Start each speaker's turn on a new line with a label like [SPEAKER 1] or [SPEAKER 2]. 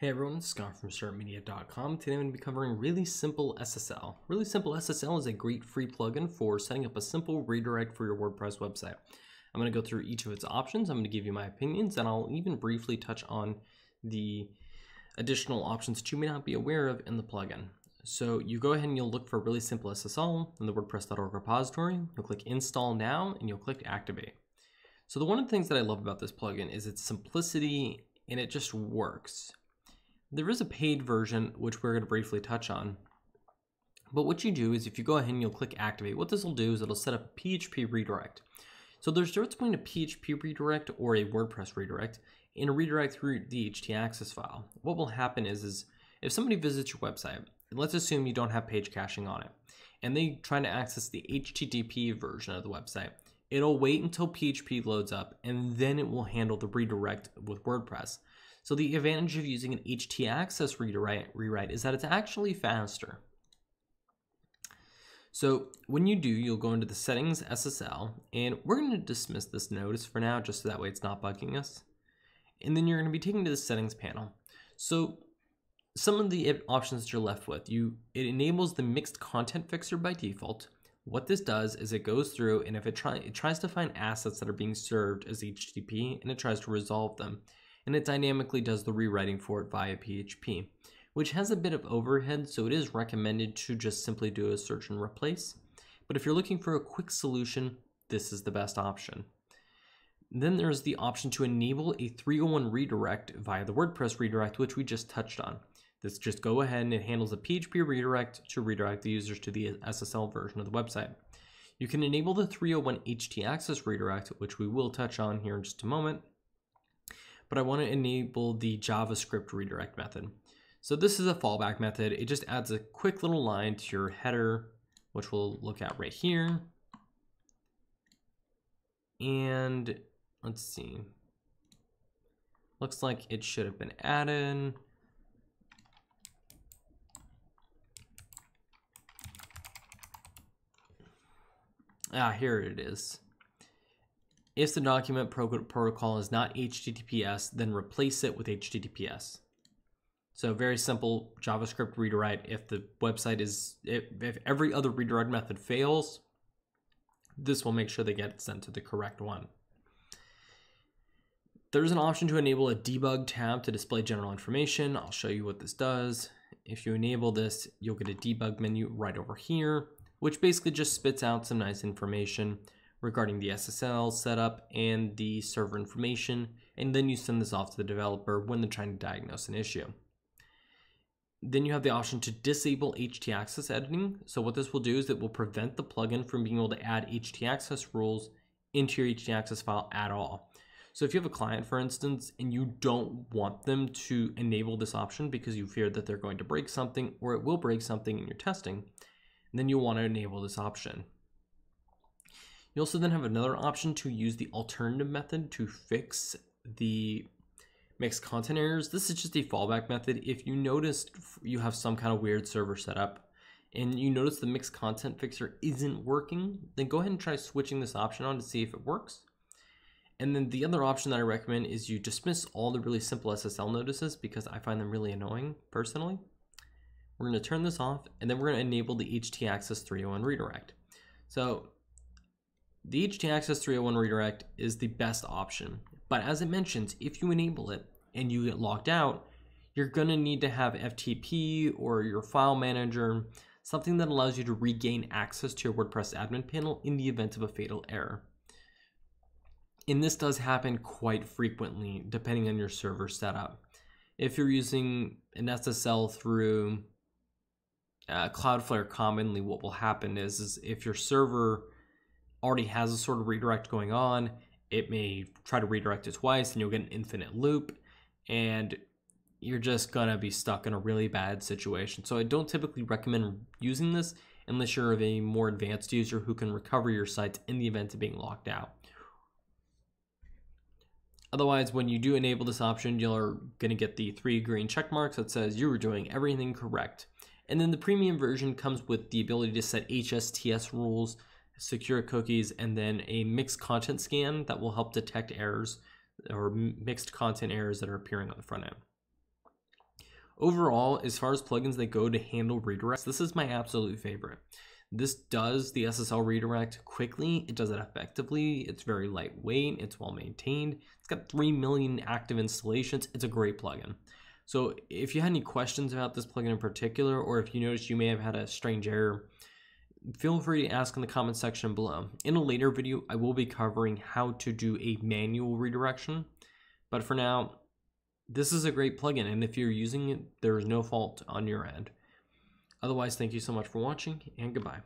[SPEAKER 1] Hey everyone, it's Scott from SERTMedia.com. Today I'm going to be covering Really Simple SSL. Really Simple SSL is a great free plugin for setting up a simple redirect for your WordPress website. I'm going to go through each of its options, I'm going to give you my opinions, and I'll even briefly touch on the additional options that you may not be aware of in the plugin. So you go ahead and you'll look for Really Simple SSL in the WordPress.org repository. You'll click Install Now, and you'll click Activate. So the one of the things that I love about this plugin is its simplicity and it just works. There is a paid version, which we're going to briefly touch on. But what you do is if you go ahead and you'll click activate, what this will do is it'll set up a PHP redirect. So there's a difference between a PHP redirect or a WordPress redirect and a redirect through the htaccess file. What will happen is, is if somebody visits your website, let's assume you don't have page caching on it, and they try to access the HTTP version of the website, it'll wait until PHP loads up and then it will handle the redirect with WordPress. So the advantage of using an htaccess rewrite, rewrite is that it's actually faster. So when you do, you'll go into the settings SSL, and we're going to dismiss this notice for now, just so that way it's not bugging us. And then you're going to be taken to the settings panel. So some of the options that you're left with, you it enables the mixed content fixer by default. What this does is it goes through and if it, try, it tries to find assets that are being served as HTTP and it tries to resolve them and it dynamically does the rewriting for it via PHP, which has a bit of overhead, so it is recommended to just simply do a search and replace. But if you're looking for a quick solution, this is the best option. Then there's the option to enable a 301 redirect via the WordPress redirect, which we just touched on. This just go ahead and it handles a PHP redirect to redirect the users to the SSL version of the website. You can enable the 301 htaccess redirect, which we will touch on here in just a moment, but I want to enable the JavaScript redirect method. So this is a fallback method. It just adds a quick little line to your header, which we'll look at right here. And let's see. Looks like it should have been added. Ah, here it is. If the document protocol is not HTTPS, then replace it with HTTPS. So very simple JavaScript redirect. If the website is, if, if every other redirect method fails, this will make sure they get sent to the correct one. There's an option to enable a debug tab to display general information. I'll show you what this does. If you enable this, you'll get a debug menu right over here, which basically just spits out some nice information regarding the SSL setup and the server information, and then you send this off to the developer when they're trying to diagnose an issue. Then you have the option to disable htaccess editing. So what this will do is it will prevent the plugin from being able to add htaccess rules into your htaccess file at all. So if you have a client, for instance, and you don't want them to enable this option because you fear that they're going to break something or it will break something in your testing, then you'll want to enable this option. You also then have another option to use the alternative method to fix the mixed content errors. This is just a fallback method. If you notice you have some kind of weird server setup and you notice the mixed content fixer isn't working, then go ahead and try switching this option on to see if it works. And then the other option that I recommend is you dismiss all the really simple SSL notices because I find them really annoying personally. We're going to turn this off and then we're going to enable the htaccess 301 redirect. So the htaccess 301 redirect is the best option, but as it mentions, if you enable it and you get locked out, you're gonna need to have FTP or your file manager, something that allows you to regain access to your WordPress admin panel in the event of a fatal error. And this does happen quite frequently depending on your server setup. If you're using an SSL through uh, Cloudflare, commonly what will happen is, is if your server already has a sort of redirect going on, it may try to redirect it twice and you'll get an infinite loop and you're just gonna be stuck in a really bad situation. So I don't typically recommend using this unless you're of a more advanced user who can recover your site in the event of being locked out. Otherwise, when you do enable this option, you're gonna get the three green check marks that says you were doing everything correct. And then the premium version comes with the ability to set HSTS rules secure cookies, and then a mixed content scan that will help detect errors or mixed content errors that are appearing on the front end. Overall, as far as plugins that go to handle redirects, this is my absolute favorite. This does the SSL redirect quickly, it does it effectively, it's very lightweight, it's well maintained, it's got 3 million active installations, it's a great plugin. So if you had any questions about this plugin in particular, or if you noticed you may have had a strange error, feel free to ask in the comment section below. In a later video, I will be covering how to do a manual redirection, but for now, this is a great plugin, and if you're using it, there is no fault on your end. Otherwise, thank you so much for watching, and goodbye.